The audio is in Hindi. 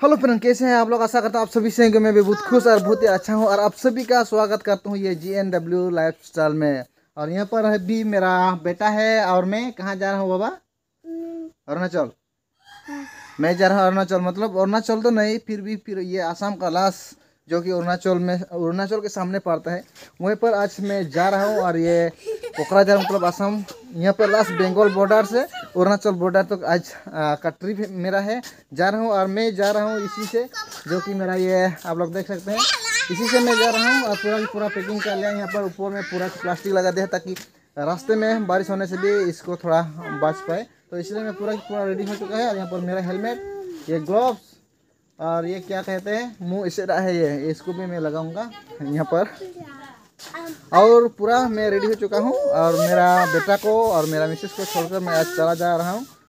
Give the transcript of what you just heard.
हेलो फ्रेंड कैसे हैं आप लोग? आशा करता हूँ आप सभी से कि मैं भी बहुत खुश और बहुत ही अच्छा हूँ और आप सभी का स्वागत करता हूँ ये G N W lifestyle में। और यहाँ पर है भी मेरा बेटा है और मैं कहाँ जा रहा हूँ बाबा? अरुणाचल। मैं जा रहा हूँ अरुणाचल मतलब अरुणाचल तो नहीं फिर भी फिर ये आसाम का लाश जो कि अरुणाचल में अरुणाचल के सामने पड़ता है वहीं पर आज मैं जा रहा हूँ और ये कोकराझार मतलब असम। यहाँ पर लास्ट बंगाल बॉर्डर से अरुणाचल बॉर्डर तक तो आज का ट्रिप मेरा है। जा रहा हूँ और मैं जा रहा हूँ इसी से, जो कि मेरा ये, आप लोग देख सकते हैं। इसी से मैं जा रहा हूँ और पूरा पूरा पैकिंग कर लिया। यहाँ पर ऊपर में पूरा प्लास्टिक लगा दिया ताकि रास्ते में बारिश होने से भी इसको थोड़ा बच पाए। तो इसलिए मैं पूरा पूरा रेडी हो चुका है और यहाँ पर मेरा हेलमेट ये ग्लोव्स और ये क्या कहते हैं, मुँह इसे रहा है ये, इसको भी मैं लगाऊँगा यहाँ पर। और पूरा मैं रेडी हो चुका हूँ और मेरा बेटा को और मेरा मिसेस को छोड़कर मैं आज चला जा रहा हूँ।